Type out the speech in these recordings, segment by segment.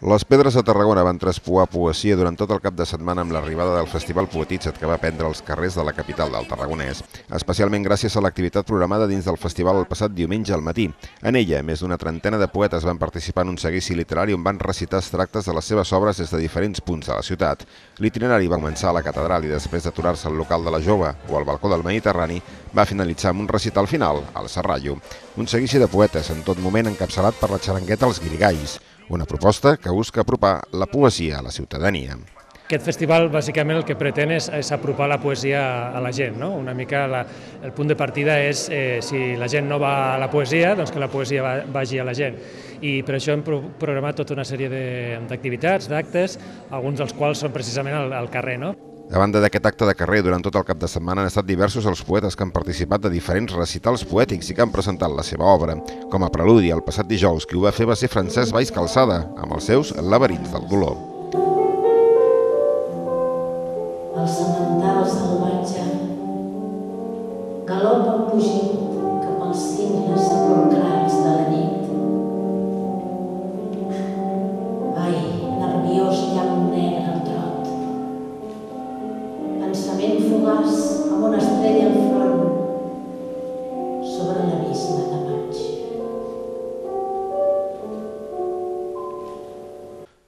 Les Pedres de Tarragona van traspuar poesia durant tot el cap de setmana amb l'arribada del Festival Poetitzat que va prendre els carrers de la capital del Tarragonès, especialment gràcies a l'activitat programada dins del festival el passat diumenge al matí. En ella, més d'una trentena de poetes van participar en un seguici literari on van recitar extractes de les seves obres des de diferents punts de la ciutat. L'itinerari va començar a la catedral i després d'aturar-se al local de la Jove o al balcó del Mediterrani, va finalitzar amb un recital final al Serrallo. Un seguici de poetes en tot moment encapçalat per la xarangueta als Guirigais, una proposta que busca apropar la poesia a la ciutadania. Aquest festival bàsicament el que pretén és, és apropar la poesia a la gent. No? Una mica la, el punt de partida és eh, si la gent no va a la poesia, doncs que la poesia va, vagi a la gent. I per això hem pro programat tota una sèrie d'activitats, d'actes, alguns dels quals són precisament al, al carrer. No? A banda d'aquest acte de carrer, durant tot el cap de setmana han estat diversos els poetes que han participat de diferents recitals poètics i que han presentat la seva obra. Com a preludi, el passat dijous, qui ho va fer va ser Francesc Valls Calçada, amb els seus Laberints del dolor. El sobre l'abisme de maig.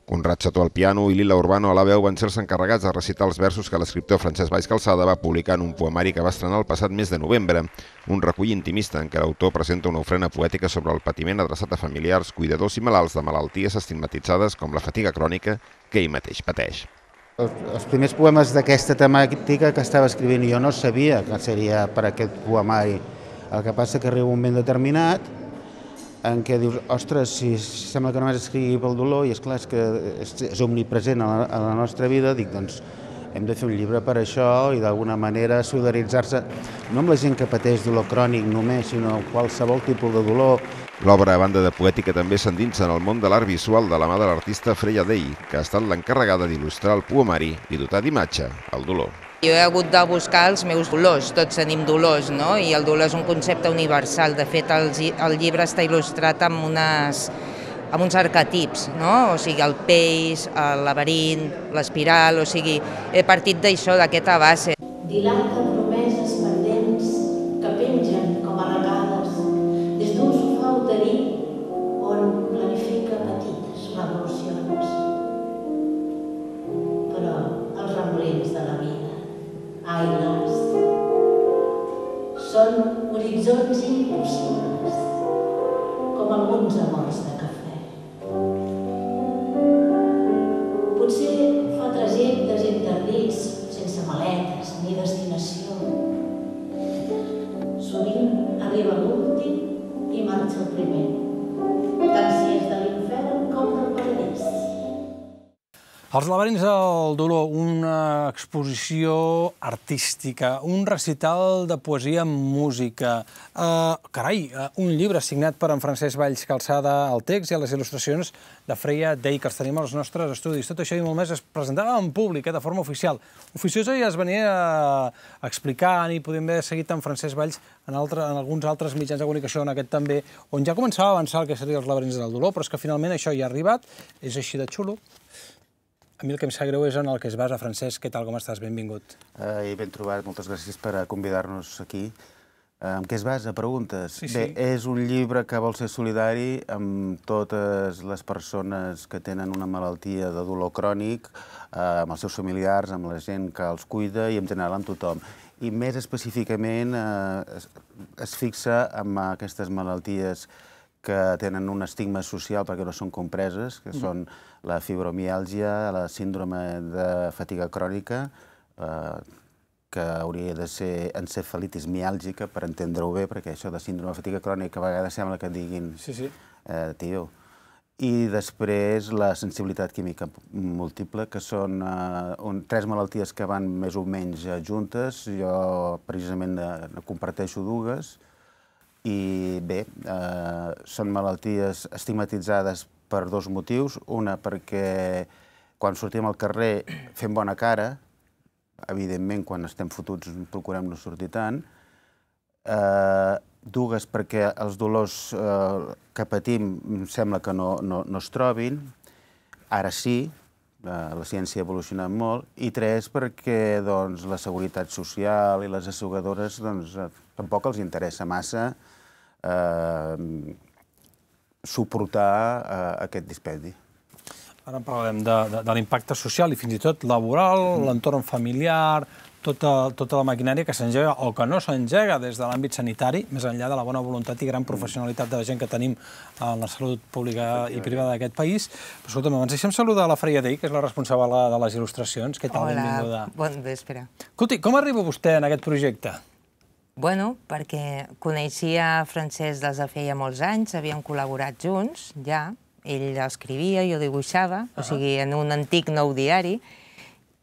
Conrad Cható al piano i Lila Urbano a la veu van ser els encarregats de recitar els versos que l'escriptor Francesc Valls Calçada va publicar en un poemari que va estrenar el passat mes de novembre, un recull intimista en què l'autor presenta una ofrena poètica sobre el patiment adreçat a familiars, cuidadors i malalts de malalties estigmatitzades com la fatiga crònica que ell mateix pateix. Els, els primers poemes d'aquesta temàtica que estava escrivint jo no sabia que seria per aquest poemari. El que passa que arriba un moment determinat en què dius, ostres, si sembla que només escrigui pel dolor, i és clar, és que és, és omnipresent a la, a la nostra vida, dic, doncs, hem de fer un llibre per això i d'alguna manera solidaritzar-se no amb la gent que pateix dolor crònic només, sinó qualsevol tipus de dolor. L'obra, a banda de poètica, també s'endinsa en el món de l'art visual de la mà de l'artista Freya Day, que ha estat l'encarregada d'il·lustrar el poemari i dotar d'imatge el dolor. Jo he hagut de buscar els meus dolors, tots tenim dolors, no? I el dolor és un concepte universal. De fet, el, el llibre està il·lustrat amb, unes, amb uns arquetips, no? O sigui, el peix, el laberint, l'espiral, o sigui, he partit d'això, d'aquesta base. Dilata ai las, són horitzons impossibles, com alguns amors de cafè. Els laberints del dolor, una exposició artística, un recital de poesia amb música, uh, carai, uh, un llibre signat per en Francesc Valls Calçada al text i a les il·lustracions de Freya Day, que els tenim als nostres estudis. Tot això i molt més es presentava en públic, eh, de forma oficial. Oficiosa i es venia uh, explicant i podem haver seguit en Francesc Valls en, altre, en alguns altres mitjans de comunicació, en aquest també, on ja començava a avançar el que serien els laberints del dolor, però és que finalment això ja ha arribat, és així de xulo. A mi el que em sap greu és en el que es basa. Francesc, què tal, com estàs? Benvingut. Eh, ben trobat, moltes gràcies per convidar-nos aquí. Eh, en què es basa? Preguntes. Sí, sí. Bé, és un llibre que vol ser solidari amb totes les persones que tenen una malaltia de dolor crònic, eh, amb els seus familiars, amb la gent que els cuida i en general amb tothom. I més específicament eh, es, es fixa en aquestes malalties que tenen un estigma social perquè no són compreses, que són la fibromiàlgia, la síndrome de fatiga crònica, eh, que hauria de ser encefalitis miàlgica, per entendre-ho bé, perquè això de síndrome de fatiga crònica a vegades sembla que diguin Sí, sí. eh, tio. I després la sensibilitat química múltiple, que són eh, un, tres malalties que van més o menys eh, juntes. Jo precisament ne comparteixo dues. I bé, eh, són malalties estigmatitzades per dos motius. Una, perquè quan sortim al carrer fem bona cara, evidentment quan estem fotuts procurem no sortir tant. Eh, dues, perquè els dolors eh, que patim em sembla que no, no, no es trobin. ara sí, eh, la ciència ha evolucionat molt, i tres, perquè doncs, la seguretat social i les asseguradores doncs, eh, tampoc els interessa massa eh, suportar eh, aquest dispendi. Ara en parlarem de, de, de l'impacte social i fins i tot laboral, mm. l'entorn familiar, tota, tota la maquinària que s'engega o que no s'engega des de l'àmbit sanitari, més enllà de la bona voluntat i gran professionalitat de la gent que tenim en la salut pública i privada d'aquest país. Però, escolta'm, abans deixem saludar la Freia Dei, que és la responsable de les il·lustracions. Què tal? Hola, Benvinguda. bon vespre. Escolti, com arriba vostè en aquest projecte? Bueno, perquè coneixia Francesc des de feia molts anys, havíem col·laborat junts, ja. Ell escrivia, jo dibuixava, uh -huh. o sigui, en un antic nou diari,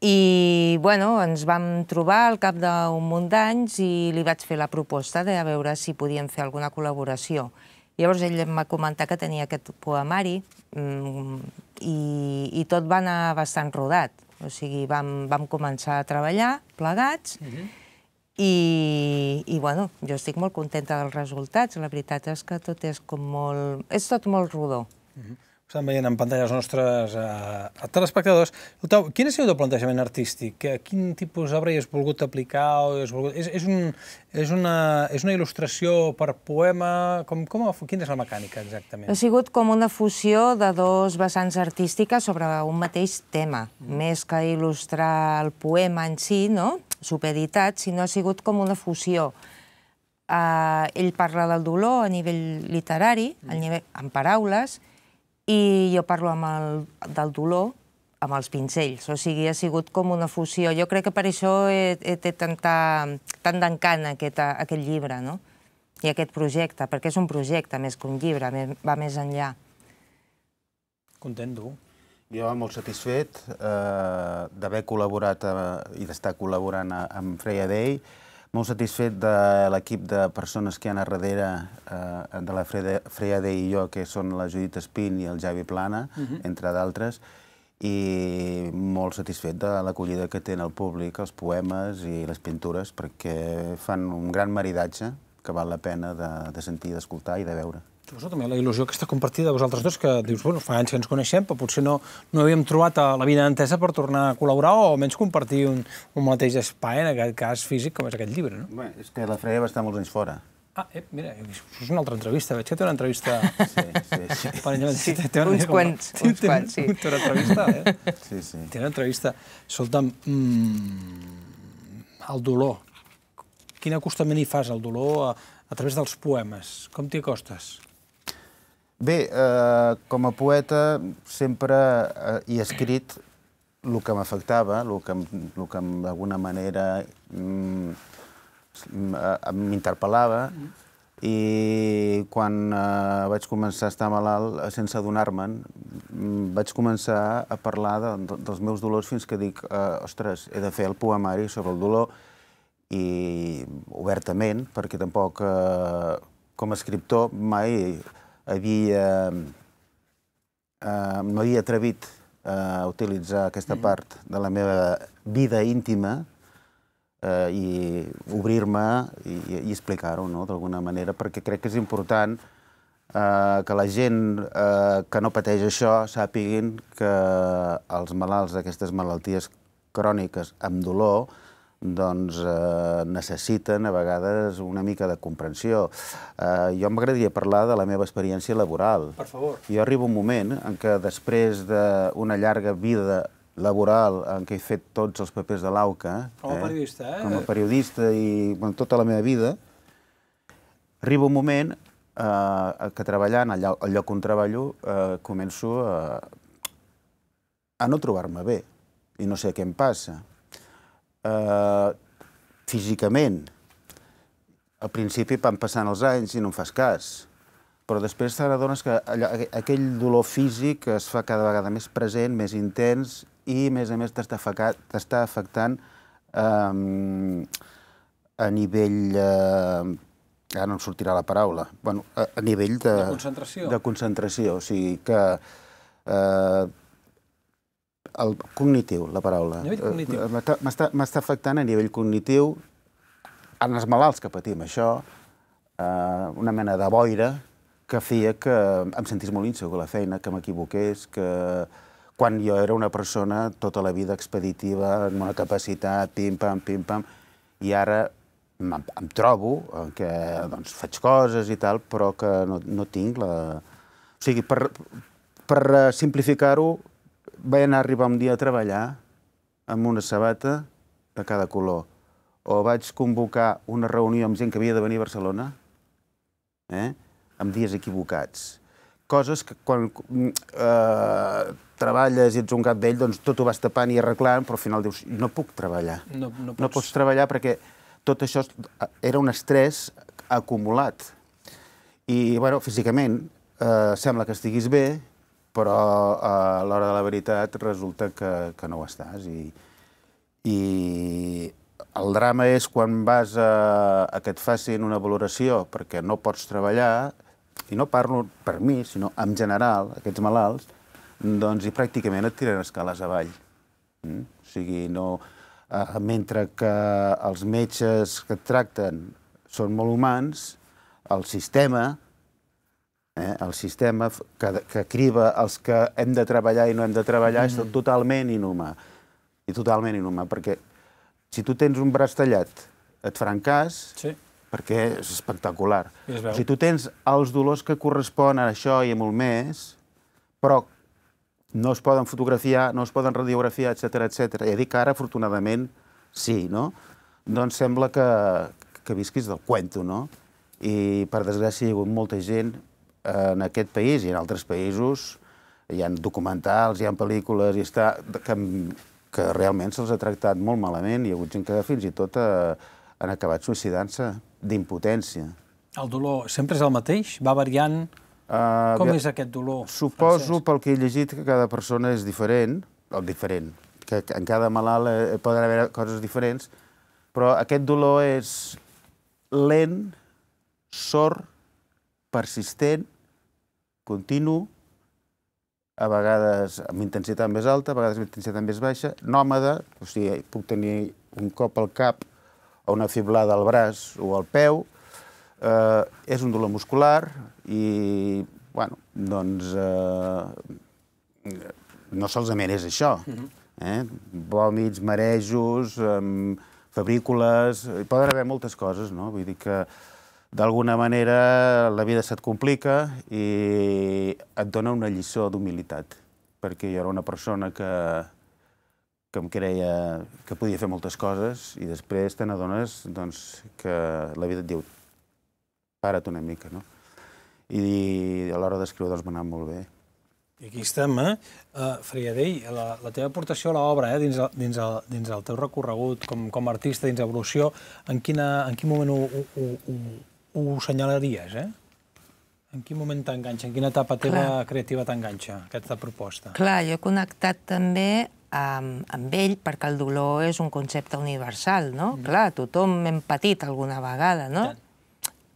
i, bueno, ens vam trobar al cap d'un munt d'anys i li vaig fer la proposta de veure si podíem fer alguna col·laboració. Llavors ell em va comentar que tenia aquest poemari mmm, i, i tot va anar bastant rodat. O sigui, vam, vam començar a treballar plegats uh -huh. I, i, bueno, jo estic molt contenta dels resultats. La veritat és que tot és com molt... És tot molt rodó. Uh -huh estan veient en pantalla els nostres eh, telespectadors. Escolteu, quin és el teu plantejament artístic? Quin tipus d'obra hi has volgut aplicar? O has volgut... és, és, un, és, una, és una il·lustració per poema? Com, com, quina és la mecànica, exactament? Ha sigut com una fusió de dos vessants artístiques sobre un mateix tema. Mm. Més que il·lustrar el poema en si, no? Supeditat, sinó ha sigut com una fusió. Uh, ell parla del dolor a nivell literari, mm. a nivell, en paraules, i jo parlo amb el, del dolor amb els pincells, o sigui, ha sigut com una fusió. Jo crec que per això he, he, té tanta, tant d'encant aquest, aquest llibre, no? I aquest projecte, perquè és un projecte més que un llibre, va més enllà. Content, tu? Jo molt satisfet eh, d'haver col·laborat eh, i d'estar col·laborant amb Freya Day, molt satisfet de l'equip de persones que hi ha a darrere eh, de la Freya de i jo, que són la Judit Espín i el Javi Plana, uh mhm. -huh. entre d'altres, i molt satisfet de l'acollida que té el públic, els poemes i les pintures, perquè fan un gran maridatge que val la pena de, de sentir, d'escoltar i de veure. Suposo també la il·lusió aquesta compartida de vosaltres dos, que dius, bueno, fa anys que ens coneixem, però potser no, no havíem trobat la vida entesa per tornar a col·laborar o almenys compartir un, un mateix espai, en aquest cas físic, com és aquest llibre, no? Bé, és que la Freya va estar molts anys fora. Ah, eh, mira, això és una altra entrevista. Veig que té una entrevista... Sí, sí, sí. Per sí, té una, uns quants, com... uns quants, sí. Té una entrevista, eh? Sí, sí. Té una entrevista. Escolta'm, mmm, el dolor. Quin acostament hi fas al dolor a, a través dels poemes? Com t'hi acostes? Bé, eh, com a poeta sempre eh, he escrit el que m'afectava, el que, el que d'alguna manera mm, m'interpel·lava, mm. i quan eh, vaig començar a estar malalt, sense adonar-me'n, mm, vaig començar a parlar de, de, dels meus dolors fins que dic, eh, ostres, he de fer el poemari sobre el dolor, i obertament, perquè tampoc, eh, com a escriptor, mai havia, eh, m'havia atrevit a utilitzar aquesta mm. part de la meva vida íntima eh, i obrir-me i, i explicar-ho, no?, d'alguna manera, perquè crec que és important eh, que la gent eh, que no pateix això sàpiguin que els malalts d'aquestes malalties cròniques amb dolor doncs eh, necessiten a vegades una mica de comprensió. Eh, jo m'agradaria parlar de la meva experiència laboral. Per favor. Jo arribo un moment en què després d'una llarga vida laboral en què he fet tots els papers de l'AUCA... Com a eh, periodista, eh? Com a periodista i bueno, tota la meva vida, arriba un moment eh, que treballant al lloc, al lloc on treballo eh, començo a, a no trobar-me bé i no sé què em passa eh, físicament. Al principi van passant els anys i no em fas cas, però després t'adones que allò, aquell dolor físic es fa cada vegada més present, més intens i, a més a més, t'està afectant eh, a nivell... Eh, ara no em sortirà la paraula. Bueno, a, a nivell de... De concentració. De concentració, o sigui que eh, el cognitiu, la paraula. Eh, m'està afectant a nivell cognitiu en els malalts que patim això, eh, una mena de boira que feia que em sentís molt insegur a la feina, que m'equivoqués, que quan jo era una persona tota la vida expeditiva, amb una capacitat, pim-pam, pim-pam, i ara em, em trobo en què doncs, faig coses i tal, però que no, no tinc la... O sigui, per, per eh, simplificar-ho, vaig anar a arribar un dia a treballar amb una sabata de cada color. O vaig convocar una reunió amb gent que havia de venir a Barcelona, eh? amb dies equivocats. Coses que quan eh, treballes i ets un gat vell, doncs tot ho vas tapant i arreglant, però al final dius, no puc treballar. No, no, pots... No pots treballar perquè tot això era un estrès acumulat. I, bueno, físicament eh, sembla que estiguis bé, però eh, a l'hora de la veritat resulta que, que no ho estàs. I, I el drama és quan vas a, a que et facin una valoració perquè no pots treballar, i no parlo per mi, sinó en general, aquests malalts, doncs i pràcticament et tiren escales avall. Mm? O sigui, no... Eh, mentre que els metges que et tracten són molt humans, el sistema, eh, el sistema que, que criba els que hem de treballar i no hem de treballar mm. és totalment inhumà. I totalment inhumà, perquè si tu tens un braç tallat, et faran cas, Sí. perquè és espectacular. Si tu tens els dolors que corresponen a això i a molt més, però no es poden fotografiar, no es poden radiografiar, etc etc. Ja dic que ara, afortunadament, sí, no? Doncs sembla que, que visquis del cuento, no? I, per desgràcia, hi ha hagut molta gent en aquest país i en altres països, hi ha documentals, hi ha pel·lícules, i està, que, que realment se'ls ha tractat molt malament. Hi ha hagut gent que fins i tot eh, han acabat suïcidant-se d'impotència. El dolor sempre és el mateix? Va variant? Uh, Com és aquest dolor, Suposo, Francesc? pel que he llegit, que cada persona és diferent, o diferent, que que en cada malalt eh, poden haver coses diferents, però aquest dolor és lent, sord, persistent, continu, a vegades amb intensitat més alta, a vegades amb intensitat més baixa, nòmada, o sigui, puc tenir un cop al cap o una fiblada al braç o al peu, eh, és un dolor muscular i, bueno, doncs eh, no solament és això. Eh? Vòmits, marejos, eh, febrícules, hi poden haver moltes coses, no? Vull dir que d'alguna manera la vida se't complica i et dona una lliçó d'humilitat, perquè jo era una persona que, que em creia que podia fer moltes coses i després te n'adones doncs, que la vida et diu para't una mica, no? I a l'hora d'escriure doncs m'ha anat molt bé. I aquí estem, eh? Uh, Friadell, la, la teva aportació a l'obra, eh? dins, el, dins, el, dins el teu recorregut com, com a artista, dins evolució, en, quina, en quin moment ho, ho, ho, ho senyalaries, eh? En quin moment t'enganxa? En quina etapa teva Clar. creativa t'enganxa, aquesta proposta? Clar, jo he connectat també amb, amb ell perquè el dolor és un concepte universal, no? Mm. Clar, tothom hem patit alguna vegada, no? Tant.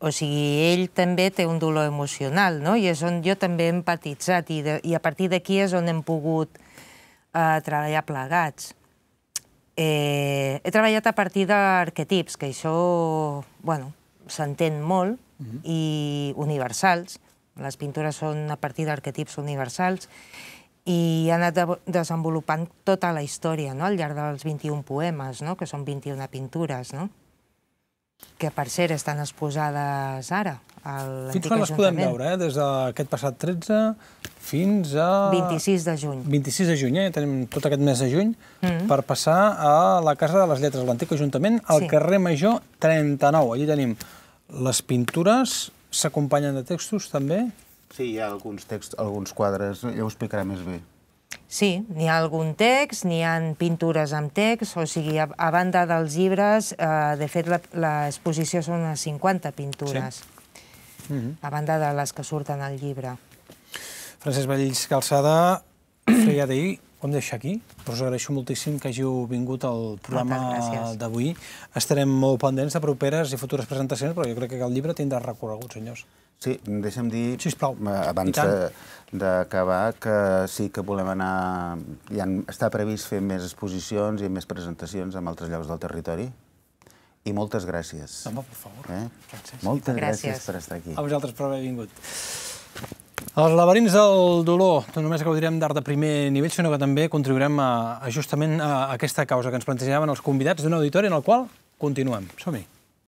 O sigui, ell també té un dolor emocional, no? I és on jo també he empatitzat i, de, i a partir d'aquí és on hem pogut eh, treballar plegats. Eh, he treballat a partir d'arquetips, que això, bueno, s'entén molt, i universals. Les pintures són a partir d'arquetips universals i he anat de desenvolupant tota la història no? al llarg dels 21 poemes, no? que són 21 pintures, no? Que per cert estan exposades ara al Fins quan les podem veure, eh? Des d'aquest passat 13 fins a... 26 de juny. 26 de juny, eh? Tenim tot aquest mes de juny Mhm. per passar a la Casa de les Lletres, l'antic Ajuntament, al Sí. carrer Major 39. Allí tenim les pintures, s'acompanyen de textos també. Sí, hi ha alguns texts, alguns quadres, ja ho explicaré més bé. Sí, n'hi ha algun text, n'hi ha pintures amb text, o sigui, a, a banda dels llibres, eh, de fet, la- l'exposició són unes 50 pintures, Mhm. a banda de les que surten al llibre. Francesc Valls Calçada, feia d'ahir, ho hem de deixar aquí. Us agraeixo moltíssim que hàgiu vingut al programa d'avui. Estarem molt pendents de properes i futures presentacions, però jo crec que el llibre tindrà recorregut, senyors. Sí, deixa'm dir, Sisplau. eh, abans d'acabar, que sí que volem anar... Ja han- està previst fer més exposicions i més presentacions en altres llocs del territori. I moltes gràcies. Home, per favor. Eh? Moltes gràcies Gràcies. per estar aquí. A vosaltres per haver vingut. Els laberints del dolor, no només gaudirem d'art de primer nivell, sinó que també contribuirem a, a justament a aquesta causa que ens plantejaven els convidats d'un auditori en el qual continuem. Som-hi.